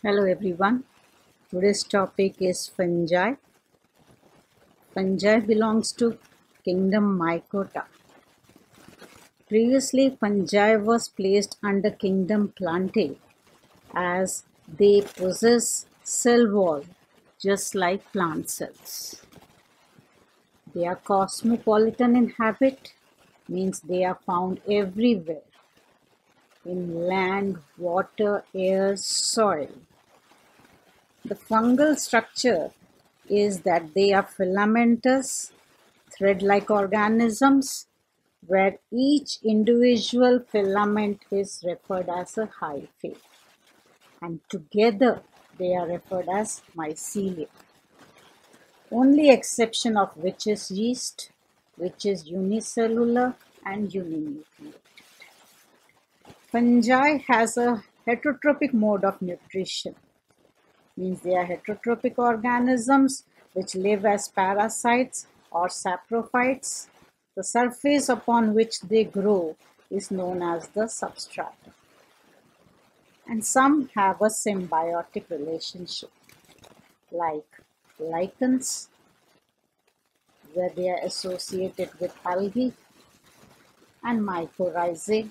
Hello everyone. Today's topic is fungi. Fungi belongs to kingdom Mycota. Previously, fungi was placed under kingdom Plantae as they possess cell wall just like plant cells. They are cosmopolitan in habit, means they are found everywhere in land, water, air, soil. The fungal structure is that they are filamentous, thread like organisms where each individual filament is referred as a hyphae and together they are referred as mycelium. Only exception of which is yeast, which is unicellular and uninucleated. Fungi has a heterotrophic mode of nutrition, means they are heterotrophic organisms which live as parasites or saprophytes. The surface upon which they grow is known as the substratum. And some have a symbiotic relationship, like lichens, where they are associated with algae, and mycorrhizae,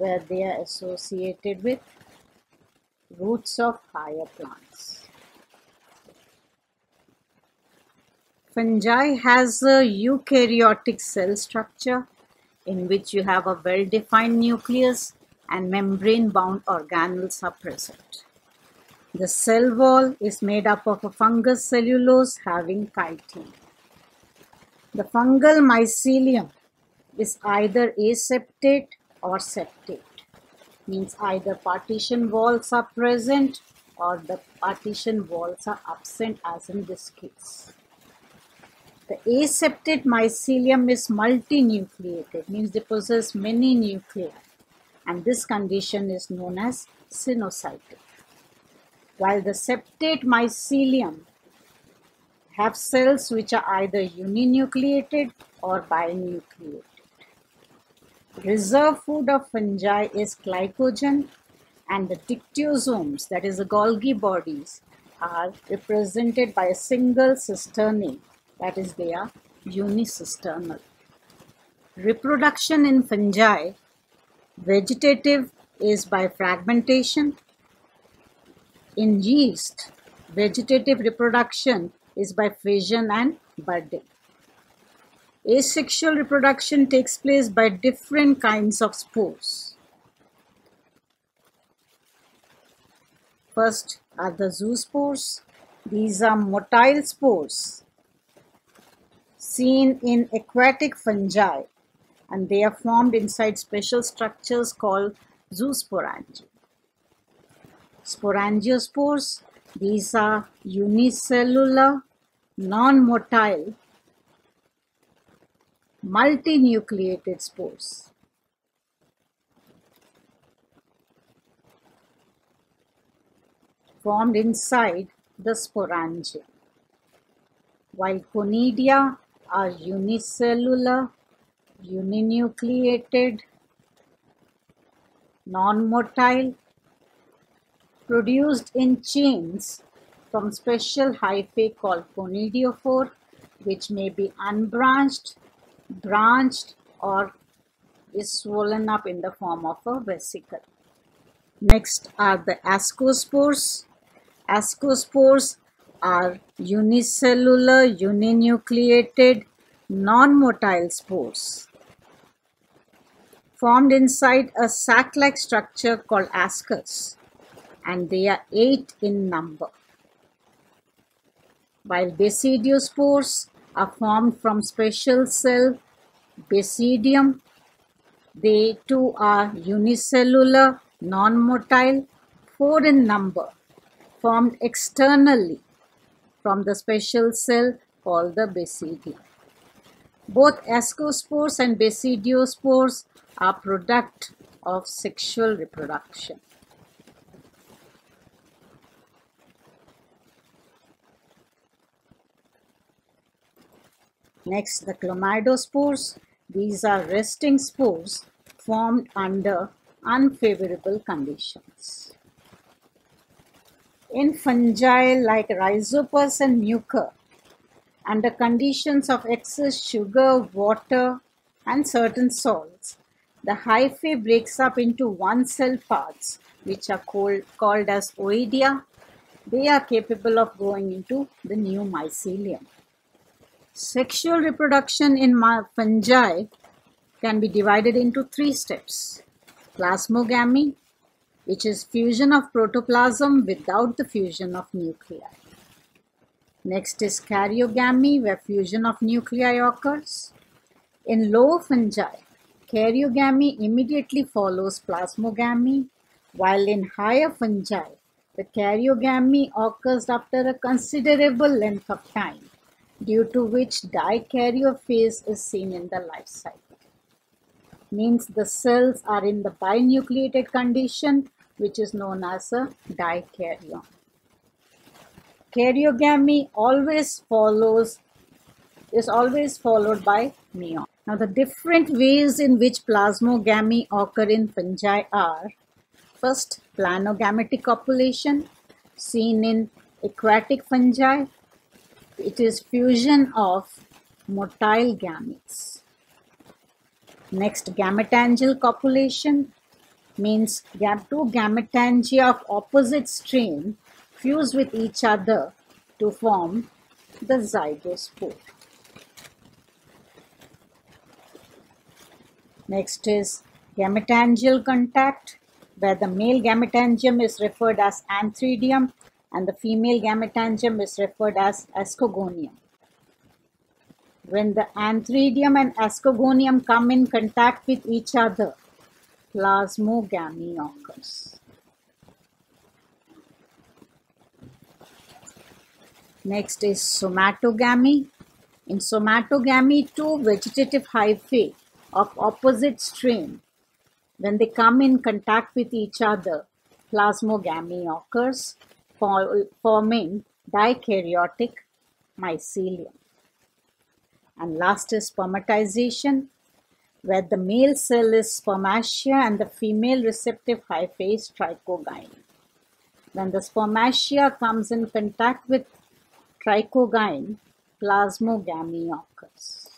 where they are associated with roots of higher plants. Fungi has a eukaryotic cell structure in which you have a well-defined nucleus and membrane-bound organelles are present. The cell wall is made up of a fungus cellulose having chitin. The fungal mycelium is either aseptate or septate means either partition walls are present or the partition walls are absent as in this case. The aseptate mycelium is multinucleated means they possess many nuclei and this condition is known as coenocytic. While the septate mycelium have cells which are either uninucleated or binucleated. Reserve food of fungi is glycogen and the dictyosomes, that is the Golgi bodies, are represented by a single cisternae, that is they are unicisternal. Reproduction in fungi, vegetative is by fragmentation. In yeast, vegetative reproduction is by fission and budding. Asexual reproduction takes place by different kinds of spores. First are the zoospores. These are motile spores seen in aquatic fungi and they are formed inside special structures called zoosporangia. Sporangiospores, these are unicellular, non-motile multinucleated spores. formed inside the sporangium. while conidia are unicellular, uninucleated, non-motile, produced in chains from special hyphae called conidiophore, which may be unbranched branched or is swollen up in the form of a vesicle. Next are the ascospores. Ascospores are unicellular, uninucleated, non-motile spores formed inside a sac-like structure called ascus and they are eight in number. While basidiospores are formed from special cell basidium. They too are unicellular, non-motile, four in number, formed externally from the special cell called the basidium. Both ascospores and basidiospores are product of sexual reproduction. Next, the chlamydospores. These are resting spores formed under unfavorable conditions. In fungi like Rhizopus and Mucor, under conditions of excess sugar, water, and certain salts, the hyphae breaks up into one-cell parts, which are called, called as oidia. They are capable of going into the new mycelium. Sexual reproduction in fungi can be divided into three steps. Plasmogamy, which is fusion of protoplasm without the fusion of nuclei. Next is karyogamy, where fusion of nuclei occurs. In low fungi, karyogamy immediately follows plasmogamy, while in higher fungi, the karyogamy occurs after a considerable length of time, due to which dikaryophase is seen in the life cycle. Means the cells are in the binucleated condition, which is known as a dikaryon. Karyogamy always follows is always followed by meon. Now the different ways in which plasmogamy occur in fungi are first planogametic copulation seen in aquatic fungi. It is fusion of motile gametes. Next gametangial copulation means two gametangia of opposite strain fuse with each other to form the zygospore. Next is gametangial contact, where the male gametangium is referred as antheridium and the female gametangium is referred as ascogonium. When the antheridium and ascogonium come in contact with each other, plasmogamy occurs. Next is somatogamy. In somatogamy, two vegetative hyphae of opposite strain, when they come in contact with each other, plasmogamy occurs, forming dikaryotic mycelium. And last is spermatization, where the male cell is spermatia and the female receptive hyphae is trichogyne. When the spermatia comes in contact with trichogyne, plasmogamy occurs.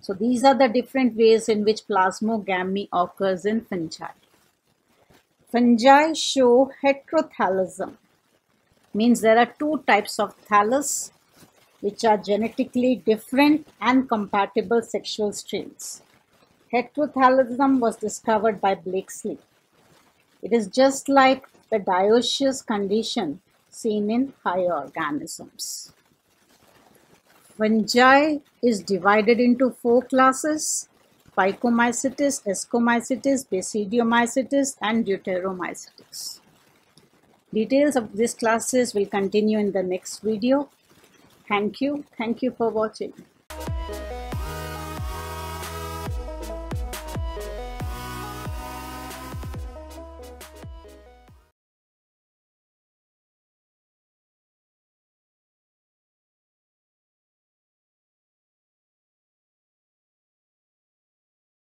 So these are the different ways in which plasmogamy occurs in fungi. Fungi show heterothallism, means there are two types of thallus which are genetically different and compatible sexual strains. Heterothallism was discovered by Blakeslee. It is just like the dioecious condition seen in higher organisms. Fungi is divided into four classes, Phycomycetes, Ascomycetes, Basidiomycetes and Deuteromycetes. Details of these classes will continue in the next video. Thank you. Thank you for watching.